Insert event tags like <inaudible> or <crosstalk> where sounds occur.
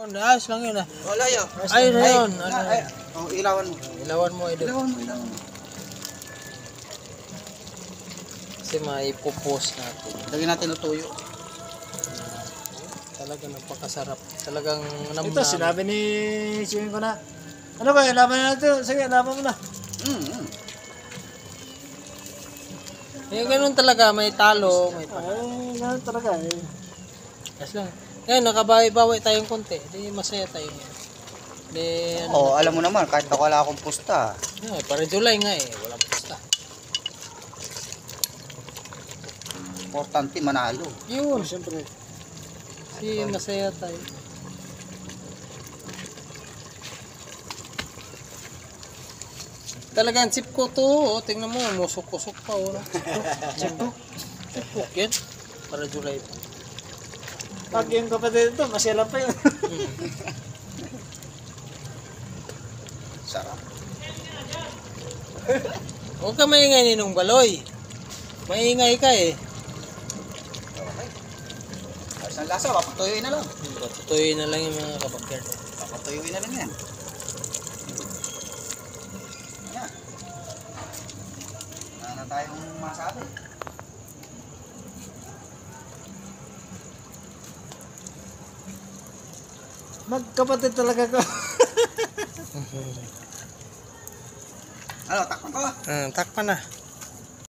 Oh, Ayos lang yun ah. Wala yun. Ayun na yun. Ay, Ano, ay, oh, ilawan mo. ilawan mo. Ilawan mo, ilawan mo. Kasi maipupos natin. Lagyan natin ng tuyo. Talaga napakasarap. Talagang namnam. Ito, sinabi ni Chewin ko na, ano kaya, laban na natin. Sige, laban mo na. Mm, mm. Eh, ganun talaga. May talo. May talo. Ay, ganun talaga eh. Ayos lang. Ngayon, nakabawi-bawi tayong konti. Di masaya tayo ngayon. Di, ano, Oh, alam mo naman, kahit ako wala akong pusta. no, para July nga eh. Walang pusta. Importante manalo. Yun. Siyempre. Si masaya tayo. Talagang sip ko to. Oh. Tingnan mo, musok-kusok pa. Oh. <laughs> Sip ko. Sip ko. Yan. Para July pa. Pag yung kapatid ito, masyalan pa yun. Sarap. <laughs> Huwag ka maingay ninong baloy. Maingay ka eh. Ayos ang lasa, papatuyuin na lang. Tutuloy na lang yung mga kabakyan. Papatuyuin na lang yan. Ayan. Wala na tayong masabi. Magkapatid talaga ko. <laughs> Ano, takpan ko. Hmm, takpan na.